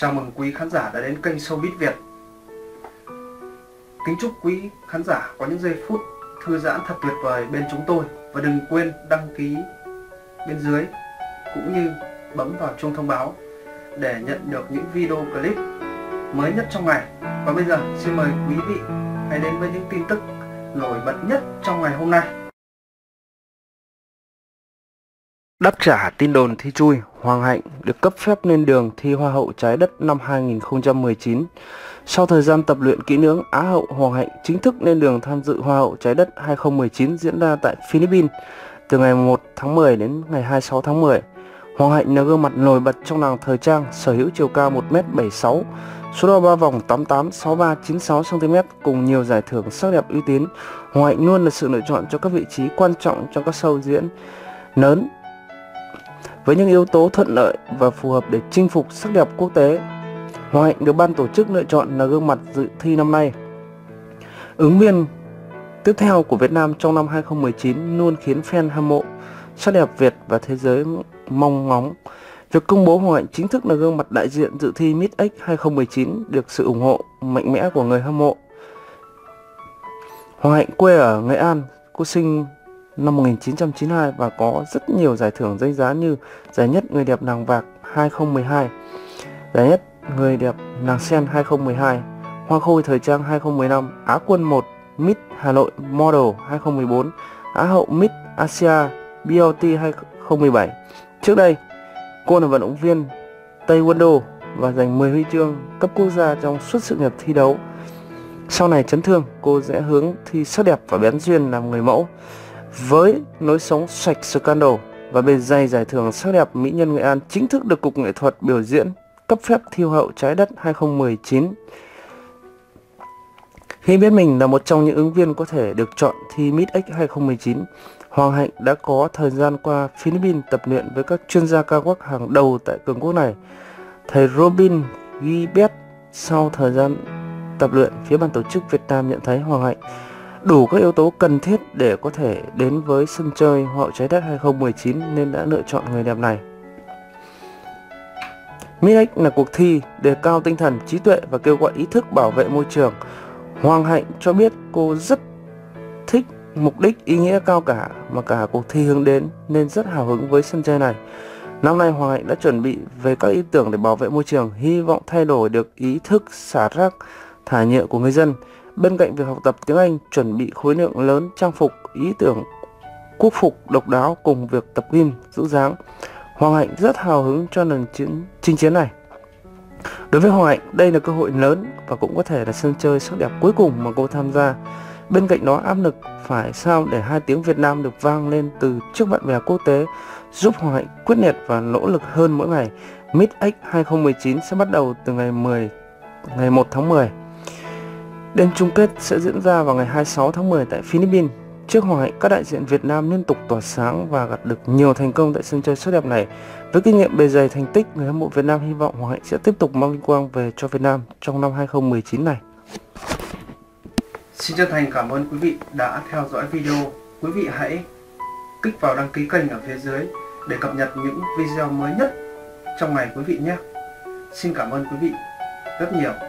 Chào mừng quý khán giả đã đến kênh Showbiz Việt. Kính chúc quý khán giả có những giây phút thư giãn thật tuyệt vời bên chúng tôi. Và đừng quên đăng ký bên dưới, cũng như bấm vào chuông thông báo để nhận được những video clip mới nhất trong ngày. Và bây giờ, xin mời quý vị hãy đến với những tin tức nổi bật nhất trong ngày hôm nay. Đáp trả tin đồn thi chui, Hoàng Hạnh được cấp phép lên đường thi Hoa hậu trái đất năm 2019. Sau thời gian tập luyện kỹ lưỡng, Á hậu Hoàng Hạnh chính thức lên đường tham dự Hoa hậu trái đất 2019 diễn ra tại Philippines từ ngày 1 tháng 10 đến ngày 26 tháng 10. Hoàng Hạnh là gương mặt nổi bật trong làng thời trang, sở hữu chiều cao 1m76, số đo 3 vòng 88, 63, 96 cm cùng nhiều giải thưởng sắc đẹp uy tín. Hoàng Hạnh luôn là sự lựa chọn cho các vị trí quan trọng trong các show diễn lớn với những yếu tố thuận lợi và phù hợp để chinh phục sắc đẹp quốc tế. Hoàng Hạnh được ban tổ chức lựa chọn là gương mặt dự thi năm nay. Ứng viên tiếp theo của Việt Nam trong năm 2019 luôn khiến fan hâm mộ sắc đẹp Việt và thế giới mong ngóng. Việc công bố Hoàng Hạnh chính thức là gương mặt đại diện dự thi Miss X 2019 được sự ủng hộ mạnh mẽ của người hâm mộ. Hoàng Hạnh quê ở Nghệ An, cô sinh năm 1992 và có rất nhiều giải thưởng danh giá như giải nhất người đẹp nàng vạc 2012, giải nhất người đẹp nàng sen 2012, hoa khôi thời trang 2015, Á quân 1 Miss Hà Nội Model 2014, Á hậu Miss Asia BLT 2017. Trước đây, cô là vận động viên Taekwondo và giành 10 huy chương cấp quốc gia trong suốt sự nghiệp thi đấu. Sau này chấn thương, cô sẽ hướng thi sắc đẹp và bén duyên làm người mẫu. Với lối sống sạch scandal và bề dày giải thưởng sắc đẹp mỹ nhân Nghệ An chính thức được Cục Nghệ thuật biểu diễn cấp phép thiêu hậu trái đất 2019. Khi biết mình là một trong những ứng viên có thể được chọn thi Miss X 2019, Hoàng Hạnh đã có thời gian qua Philippines tập luyện với các chuyên gia ca quắc hàng đầu tại cường quốc này. Thầy Robin Gibet sau thời gian tập luyện, phía ban tổ chức Việt Nam nhận thấy Hoàng Hạnh đủ các yếu tố cần thiết để có thể đến với sân chơi Hoa hậu trái đất 2019 nên đã lựa chọn người đẹp này. Miss là cuộc thi đề cao tinh thần, trí tuệ và kêu gọi ý thức bảo vệ môi trường. Hoàng Hạnh cho biết cô rất thích mục đích ý nghĩa cao cả mà cả cuộc thi hướng đến nên rất hào hứng với sân chơi này. Năm nay Hoàng Hạnh đã chuẩn bị về các ý tưởng để bảo vệ môi trường, hy vọng thay đổi được ý thức xả rác thải nhựa của người dân. Bên cạnh việc học tập tiếng Anh, chuẩn bị khối lượng lớn trang phục, ý tưởng quốc phục độc đáo cùng việc tập gym, giữ dáng, Hoàng Hạnh rất hào hứng cho lần chiến chinh chiến này. Đối với Hoàng Hạnh, đây là cơ hội lớn và cũng có thể là sân chơi sắc đẹp cuối cùng mà cô tham gia. Bên cạnh đó áp lực phải sao để hai tiếng Việt Nam được vang lên từ trước bạn bè quốc tế giúp Hoàng Hạnh quyết liệt và nỗ lực hơn mỗi ngày. Miss X 2019 sẽ bắt đầu từ ngày 10 ngày 1 tháng 10. Đêm chung kết sẽ diễn ra vào ngày 26 tháng 10 tại Philippines. Trước Hoàng Hạnh, các đại diện Việt Nam liên tục tỏa sáng và gặt được nhiều thành công tại sân chơi sắc đẹp này. Với kinh nghiệm bề dày thành tích, người hâm mộ Việt Nam hy vọng Hoàng Hạnh sẽ tiếp tục mang vinh quang về cho Việt Nam trong năm 2019 này. Xin chân thành cảm ơn quý vị đã theo dõi video. Quý vị hãy kích vào đăng ký kênh ở phía dưới để cập nhật những video mới nhất trong ngày quý vị nhé. Xin cảm ơn quý vị rất nhiều.